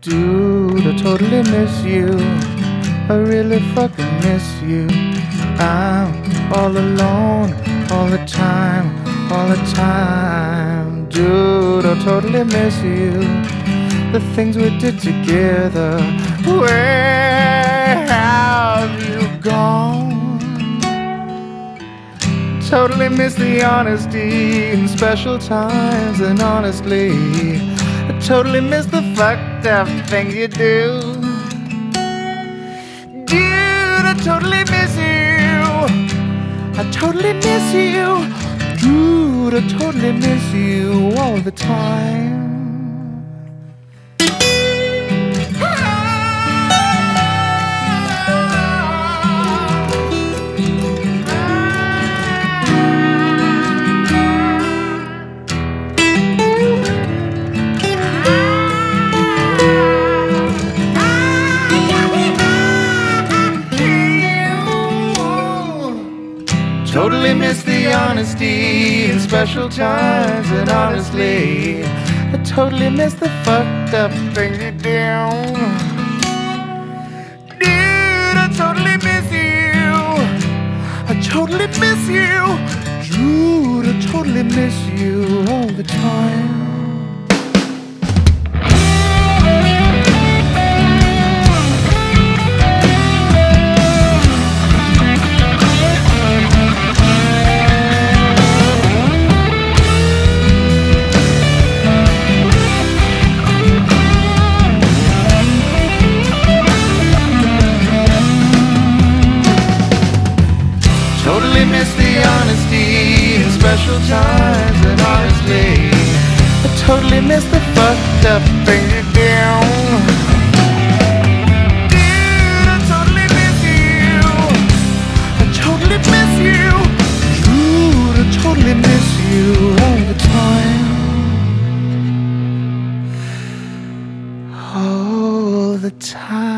Dude, I totally miss you. I really fucking miss you. I'm all alone all the time, all the time. Dude, I totally miss you. The things we did together. Where have you gone? Totally miss the honesty in special times, and honestly, totally miss the fucked up things you do. Dude, I totally miss you. I totally miss you. Dude, I totally miss you all the time. Totally miss the honesty in special times, and honestly, I totally miss the fucked up things you do. Dude, I totally miss you. I totally miss you. Dude, I totally miss you all the time. Special times, and honestly, I totally miss the fucked up things you do. Dude, I totally miss you. I totally miss you. Dude, I totally miss you all the time. All the time.